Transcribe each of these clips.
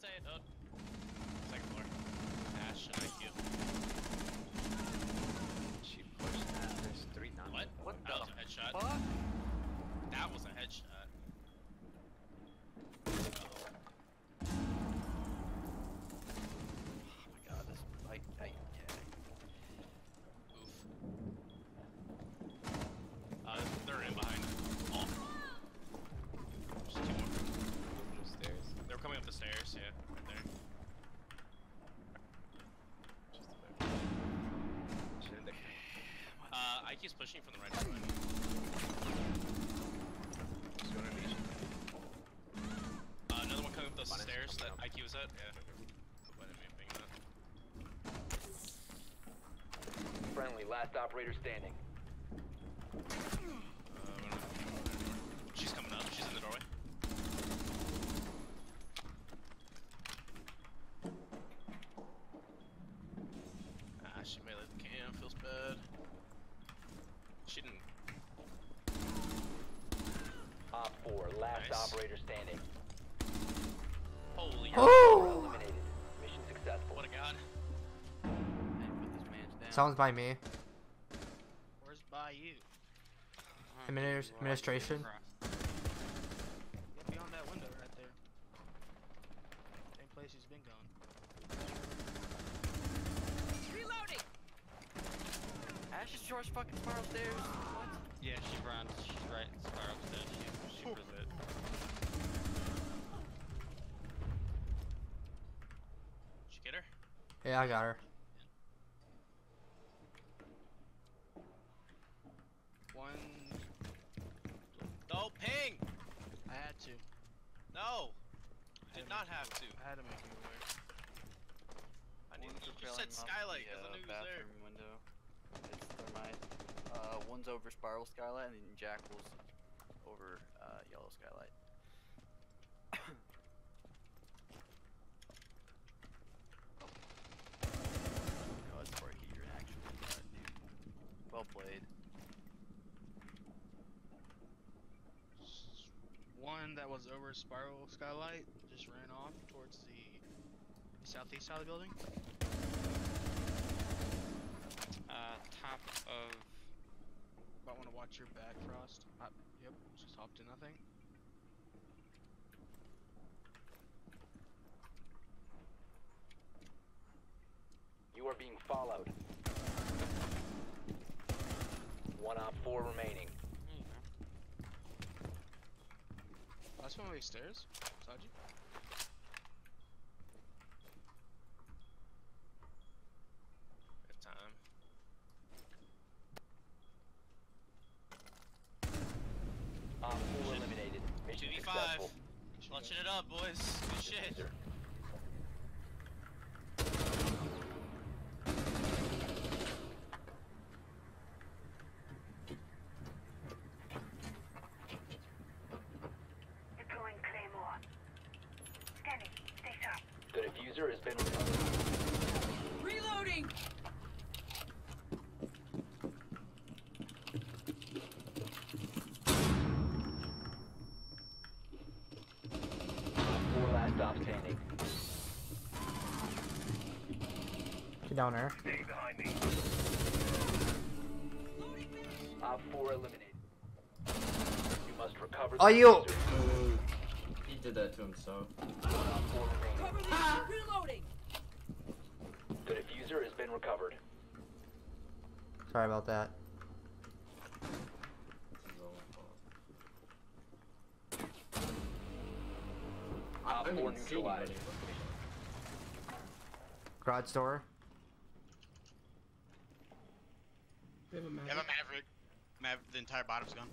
Let's say it, dude. Second floor. Ash and IQ. She pushed that. There's three none. What? What that the was a headshot. fuck? That was a headshot. Uh-oh. Oh my god, this I I yeah. Oof. Uh, they're in behind. Oh. Just two more. Those stairs. They're coming up the stairs, yeah, right there. Just about. Shouldn't they? Uh, IQ's pushing from the right side. Just go. Uh, another one coming up those One stairs that up. IQ was at, yeah. Hope I didn't mean to ping that. Friendly, last operator standing. Uh, I don't know if you want there anymore. She's coming up, she's in the doorway. Ah, she made the cam, feels bad. She didn't. Op 4, last Nice. operator standing. Holy Oh! Eliminated. Mission successful. what a god. Hey, put this down. Sounds by me. Where's Bayou? Adminis- administration. Yeah, beyond that window right there. Same place he's been going. Ash is George fucking spiral stairs. What? Yeah, she runs. She's right in spiral stairs. She, she was it. Did you get her? Yeah, I got her. One, No, ping! I had to. No! I Did not have to. I had to make you aware. I need One's you just said skylight the, because I uh, knew he was there. window. It's thermite. Uh, one's over spiral skylight, and then Jackal's over uh, yellow skylight. oh, that's where he actually got, dude. Well played. One that was over Spiral Skylight just ran off towards the southeast side of the building. Uh, top of. Might want to watch your back, Frost. Uh, yep, just hopped in, nothing. You are being followed. One op 4 remaining. There you go. Last one of these stairs. Beside you. Good time. Op 4 eliminated. Mission 2v5. successful. Launching it up, boys. Good shit. Defuser. Deploying Claymore. Scanning. Stay sharp. The defuser has been recovered. Reloading. Op 4 last stop standing. Get down there. Op 4 eliminated. You must recover Are you- defuser. He did that to himself. One op 4 remaining. Cover me. Ah! Reloading. The defuser has been recovered. Sorry about that. It's his. Op I 4 didn't neutralized. Garage door. Have a You Maverick. have a Maverick. Mav the entire bottom's gone.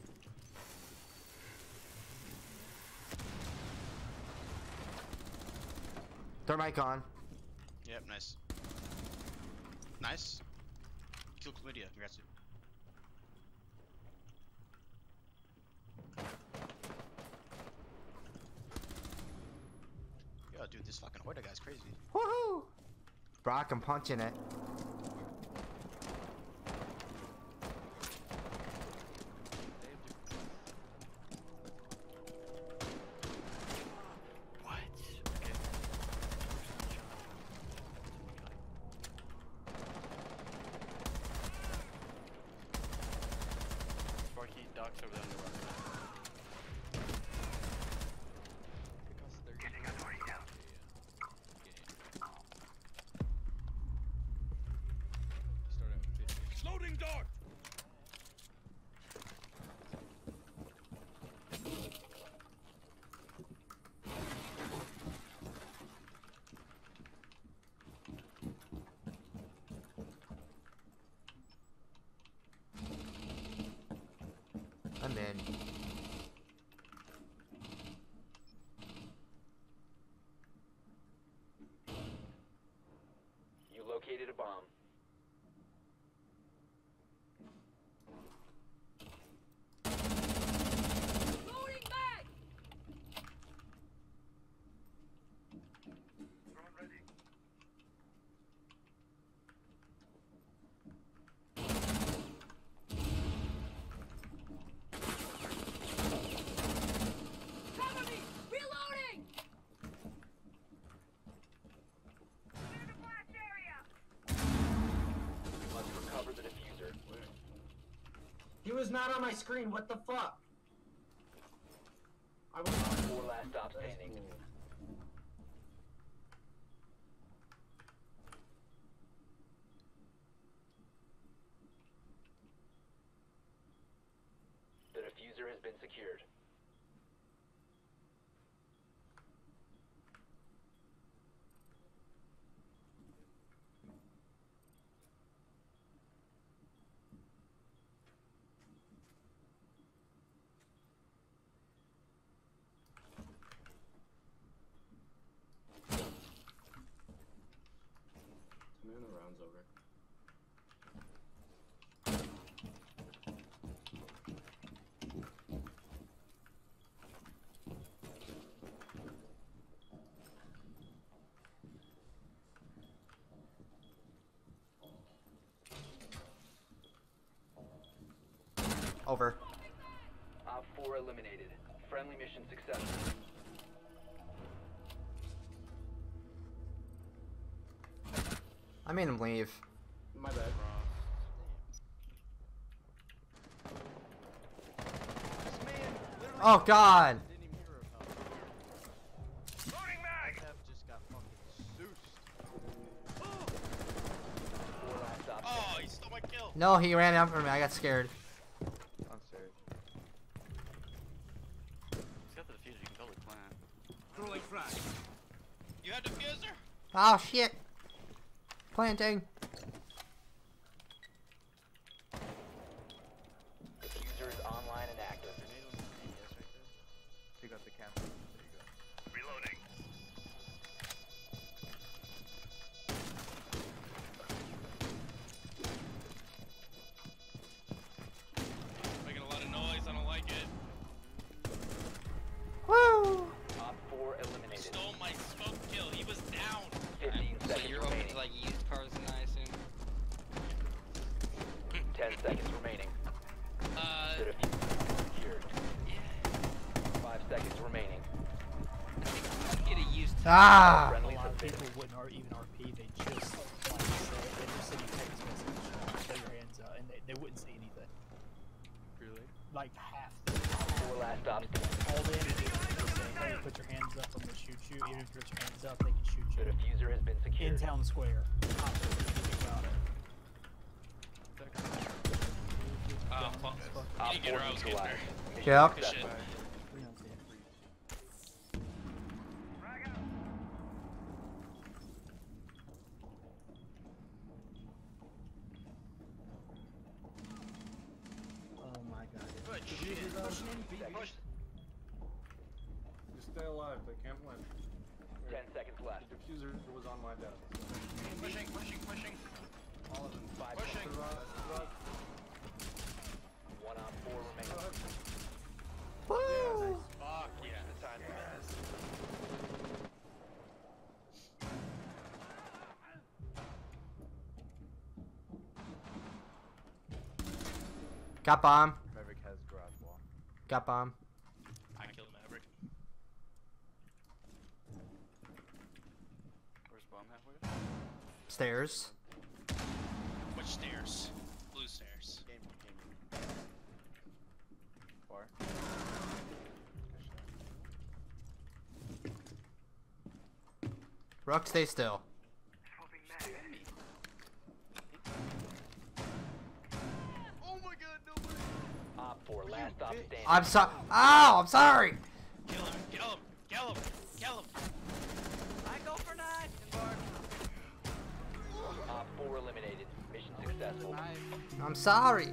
Thermite gone. Yep, nice. Nice. Kill chlamydia. Congrats. dude. Yo, dude, this fucking Hoida guy's crazy. Woohoo! Brock, I'm punching it. Over the underwater. I'm in. You located a bomb. Loading back! Cover me! Reloading! Clear the blast area! You must recover the defuser. He was not on my screen. What the fuck? I was Four last stop standing. The defuser has been secured. Moving the rounds over. Over. Op 4 eliminated. Friendly mission successful. Made him leave. My bad. This man literally Oh god! didn't even hear her help. Loading mag. F just got fucking Zeus. Four last stop Oh, he stole my kill. No, he ran after me. I got scared. I'm sorry. He's got the defuser, you can totally plant. You have defuser? Oh shit! Planting. 10 seconds remaining. Uh, The defuser is secured. yeah. 5 seconds remaining. I think you can get a used Ah! Friendly a lot of people wouldn't or even RP. They just like you they just send you text message, uh, throw your hands up, and they, they wouldn't say anything. Really? Like half. Four last stop standing. All they have to do is just say, "Hey, put your hands up. I'm gonna shoot you." Even if you put your hands up, they can shoot The you defuser has been in town square. Cops don't do anything about it. Oh, fuck. Op You get her, I 4 was getting her. neutralized. Mission Yep. Good shit. successful. We don't see it. Oh my god. Good Did shit. you hear that? Push. Just stay alive. They can't win. 10 seconds left. The defuser was on my desk. Pushing, pushing, pushing. All of them. 5 Pushing. seconds. One on 4 remaining. Woo! Fuck yeah. The time limit. Got bomb. Maverick has garage wall. Got bomb. I killed Maverick. Where's bomb halfway? Stairs. Which stairs? Blue stairs. Game, game. far. Rook, stay still. Last stop standing. I'm sorry. Oh, I'm sorry. Kill him, kill him, kill him, kill him. I go for nine. Embark. Op 4 eliminated. Mission successful. I'm sorry.